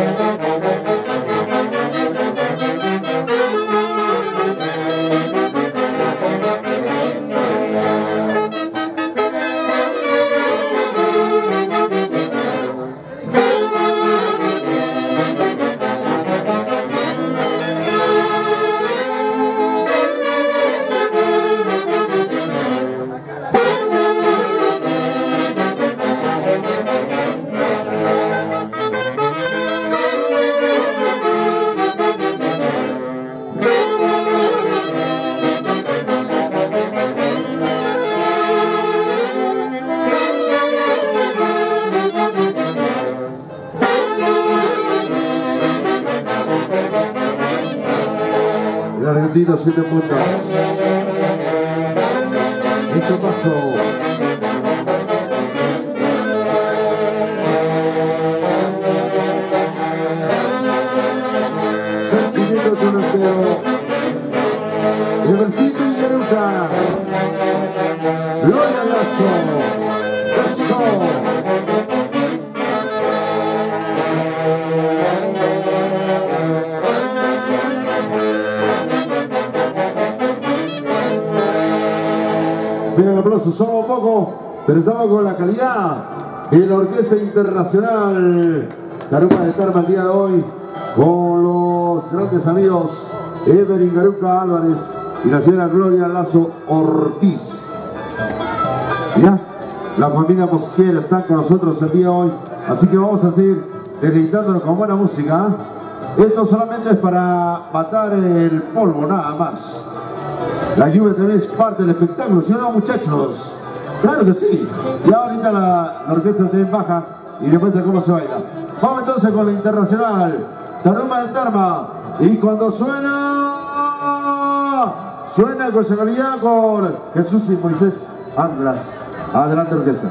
El argentino, siete puntos. Hecho paso. Pero estamos con la calidad y la Orquesta Internacional Garuca de Tarma el día de hoy con los grandes amigos Evelyn Garuca Álvarez y la señora Gloria Lazo Ortiz. Ya, la familia Mosquera está con nosotros el día de hoy, así que vamos a seguir deleitándonos con buena música. Esto solamente es para matar el polvo, nada más. La lluvia también es parte del espectáculo, ¿sí o no, muchachos? Claro que sí. Y ahorita la, orquesta también baja y demuestra cómo se baila. Vamos entonces con la internacional. Taruma del Tarma. Y cuando suena, suena con con Jesús y Moisés Anglas. Adelante, orquesta.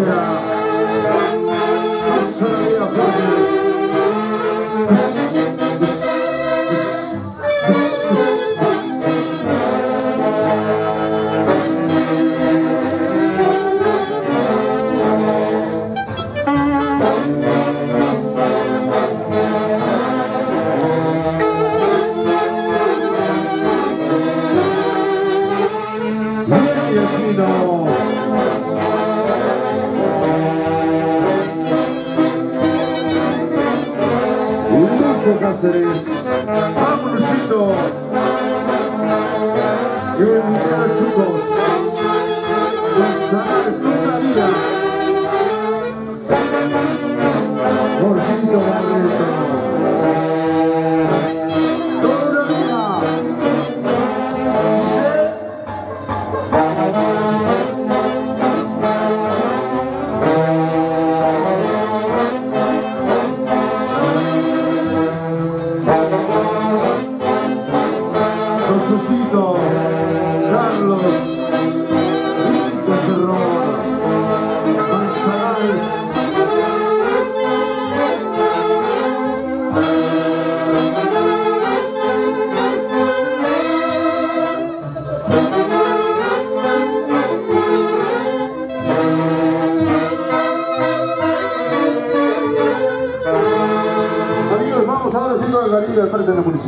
Hallelujah.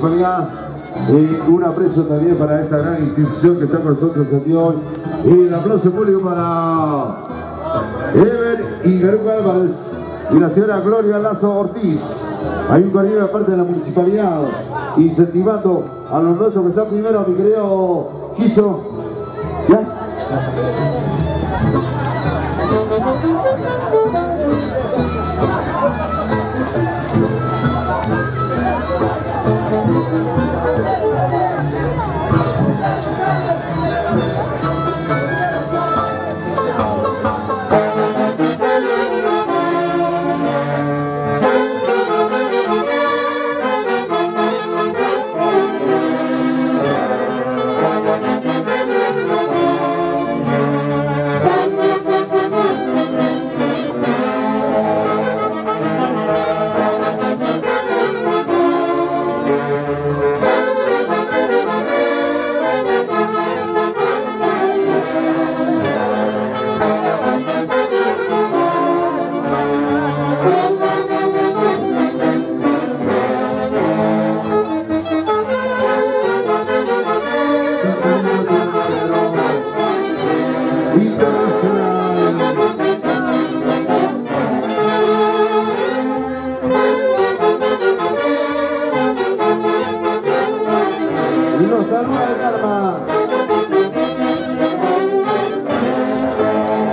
Y un aprecio también para esta gran institución que está con nosotros el día hoy. Y el aplauso público para Ever y Garuca Álvarez y la señora Gloria Lazo Ortiz. Hay un cariño de parte de la municipalidad incentivando a los nuestros que están primero, mi querido Quiso. ¿Ya?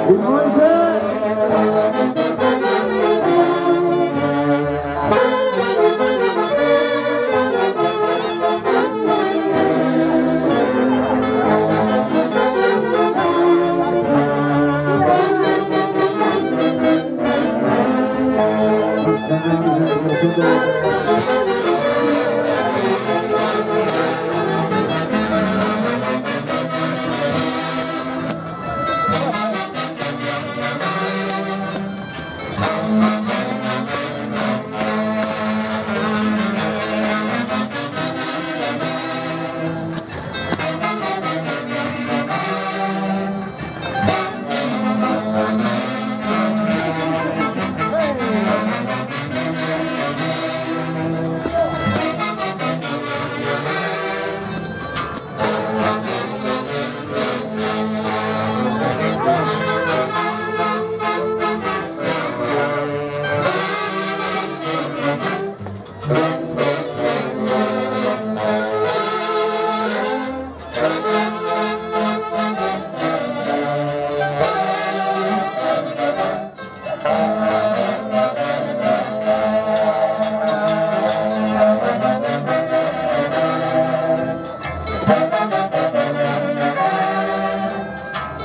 Good morning.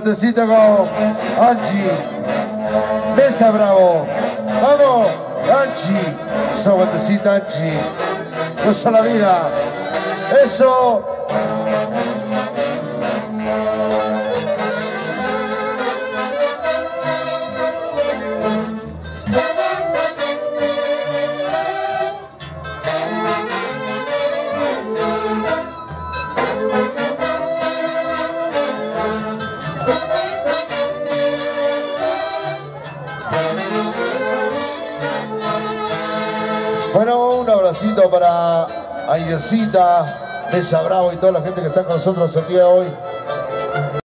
vueltecita con Angie. Besa, bravo. Vamos, Angie. Esa vueltecita, Angie. Esa la vida. Eso. Para Ayesita, Mesa Bravo y toda la gente que está con nosotros el día de hoy.